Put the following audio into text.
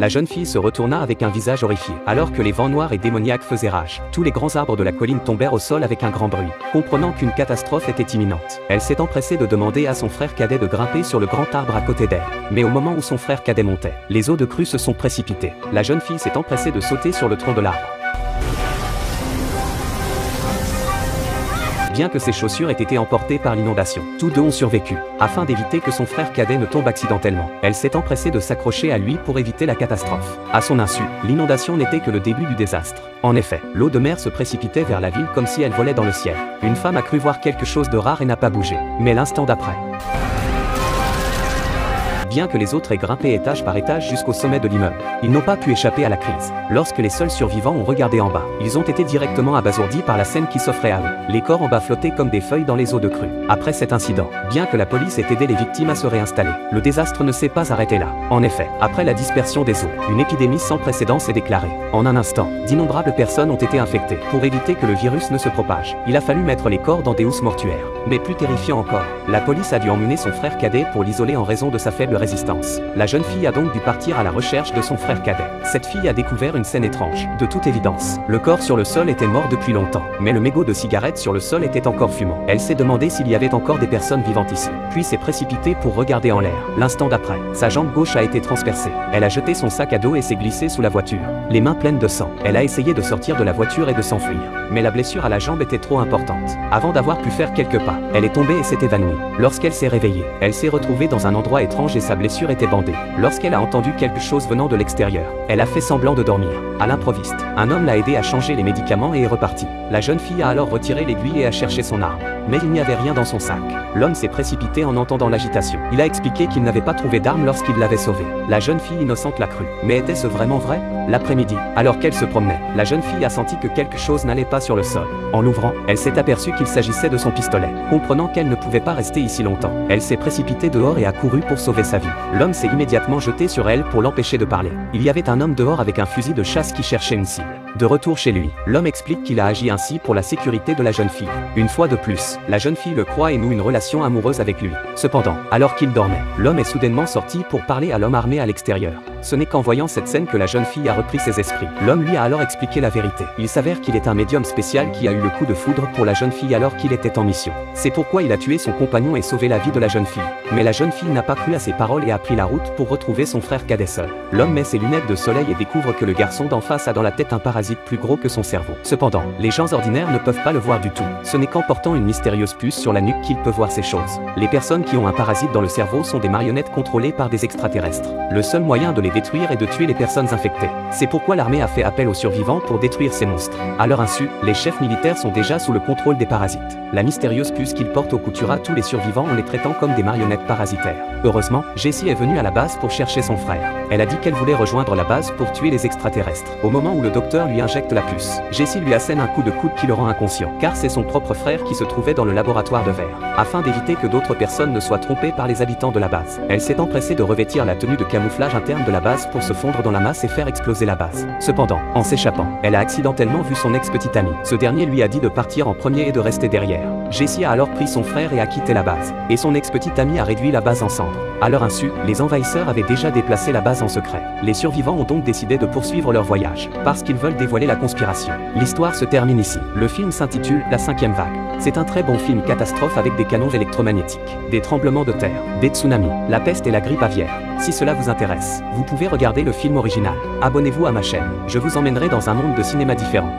La jeune fille se retourna avec un visage horrifié. Alors que les vents noirs et démoniaques faisaient rage, tous les grands arbres de la colline tombèrent au sol avec un grand bruit. Comprenant qu'une catastrophe était imminente, elle s'est empressée de demander à son frère cadet de grimper sur le grand arbre à côté d'elle. Mais au moment où son frère cadet montait, les eaux de crue se sont précipitées. La jeune fille s'est empressée de sauter sur le tronc de l'arbre. Bien que ses chaussures aient été emportées par l'inondation. Tous deux ont survécu, afin d'éviter que son frère cadet ne tombe accidentellement. Elle s'est empressée de s'accrocher à lui pour éviter la catastrophe. À son insu, l'inondation n'était que le début du désastre. En effet, l'eau de mer se précipitait vers la ville comme si elle volait dans le ciel. Une femme a cru voir quelque chose de rare et n'a pas bougé. Mais l'instant d'après, bien que les autres aient grimpé étage par étage jusqu'au sommet de l'immeuble. Ils n'ont pas pu échapper à la crise. Lorsque les seuls survivants ont regardé en bas, ils ont été directement abasourdis par la scène qui s'offrait à eux. Les corps en bas flottaient comme des feuilles dans les eaux de crue. Après cet incident, bien que la police ait aidé les victimes à se réinstaller, le désastre ne s'est pas arrêté là. En effet, après la dispersion des eaux, une épidémie sans précédent s'est déclarée. En un instant, d'innombrables personnes ont été infectées. Pour éviter que le virus ne se propage, il a fallu mettre les corps dans des housses mortuaires. Mais plus terrifiant encore, la police a dû emmener son frère cadet pour l'isoler en raison de sa faible résistance. La jeune fille a donc dû partir à la recherche de son frère cadet. Cette fille a découvert une scène étrange. De toute évidence, le corps sur le sol était mort depuis longtemps, mais le mégot de cigarette sur le sol était encore fumant. Elle s'est demandé s'il y avait encore des personnes vivantes ici, puis s'est précipitée pour regarder en l'air. L'instant d'après, sa jambe gauche a été transpercée. Elle a jeté son sac à dos et s'est glissée sous la voiture. Les mains pleines de sang, elle a essayé de sortir de la voiture et de s'enfuir. Mais la blessure à la jambe était trop importante. Avant d'avoir pu faire quelques pas, elle est tombée et s'est évanouie. Lorsqu'elle s'est réveillée, elle s'est retrouvée dans un endroit étrange et sa blessure était bandée. Lorsqu'elle a entendu quelque chose venant de l'extérieur, elle a fait semblant de dormir. À l'improviste, un homme l'a aidé à changer les médicaments et est reparti. La jeune fille a alors retiré l'aiguille et a cherché son arme. Mais il n'y avait rien dans son sac. L'homme s'est précipité en entendant l'agitation. Il a expliqué qu'il n'avait pas trouvé d'arme lorsqu'il l'avait sauvée. La jeune fille innocente l'a cru. Mais était-ce vraiment vrai? L'après-midi, alors qu'elle se promenait, la jeune fille a senti que quelque chose n'allait pas sur le sol. En l'ouvrant, elle s'est aperçue qu'il s'agissait de son pistolet. Comprenant qu'elle ne pouvait pas rester ici longtemps, elle s'est précipitée dehors et a couru pour sauver sa vie. L'homme s'est immédiatement jeté sur elle pour l'empêcher de parler. Il y avait un homme dehors avec un fusil de chasse qui cherchait une cible. De retour chez lui, l'homme explique qu'il a agi ainsi pour la sécurité de la jeune fille. Une fois de plus, la jeune fille le croit et noue une relation amoureuse avec lui. Cependant, alors qu'il dormait, l'homme est soudainement sorti pour parler à l'homme armé à l'extérieur. Ce n'est qu'en voyant cette scène que la jeune fille a repris ses esprits. L'homme lui a alors expliqué la vérité. Il s'avère qu'il est un médium spécial qui a eu le coup de foudre pour la jeune fille alors qu'il était en mission. C'est pourquoi il a tué son compagnon et sauvé la vie de la jeune fille. Mais la jeune fille n'a pas cru à ses paroles et a pris la route pour retrouver son frère cadet seul. L'homme met ses lunettes de soleil et découvre que le garçon d'en face a dans la tête un parasite plus gros que son cerveau. Cependant, les gens ordinaires ne peuvent pas le voir du tout. Ce n'est qu'en portant une mystérieuse puce sur la nuque qu'il peut voir ces choses. Les personnes qui ont un parasite dans le cerveau sont des marionnettes contrôlées par des extraterrestres. Le seul moyen de les détruire est de tuer les personnes infectées. C'est pourquoi l'armée a fait appel aux survivants pour détruire ces monstres. À leur insu, les chefs militaires sont déjà sous le contrôle des parasites. La mystérieuse puce qu'ils portent au coutura tous les survivants en les traitant comme des marionnettes parasitaires. Heureusement, Jessie est venue à la base pour chercher son frère. Elle a dit qu'elle voulait rejoindre la base pour tuer les extraterrestres. Au moment où le docteur lui injecte la puce, Jessie lui assène un coup de coude qui le rend inconscient, car c'est son propre frère qui se trouvait dans le laboratoire de verre. Afin d'éviter que d'autres personnes ne soient trompées par les habitants de la base, elle s'est empressée de revêtir la tenue de camouflage interne de base pour se fondre dans la masse et faire exploser la base. Cependant, en s'échappant, elle a accidentellement vu son ex-petit ami. Ce dernier lui a dit de partir en premier et de rester derrière. Jessie a alors pris son frère et a quitté la base. Et son ex-petit ami a réduit la base en cendres. À leur insu, les envahisseurs avaient déjà déplacé la base en secret. Les survivants ont donc décidé de poursuivre leur voyage, parce qu'ils veulent dévoiler la conspiration. L'histoire se termine ici. Le film s'intitule La cinquième vague. C'est un très bon film catastrophe avec des canons électromagnétiques, des tremblements de terre, des tsunamis, la peste et la grippe aviaire. Si cela vous intéresse, vous pouvez regarder le film original. Abonnez-vous à ma chaîne, je vous emmènerai dans un monde de cinéma différent.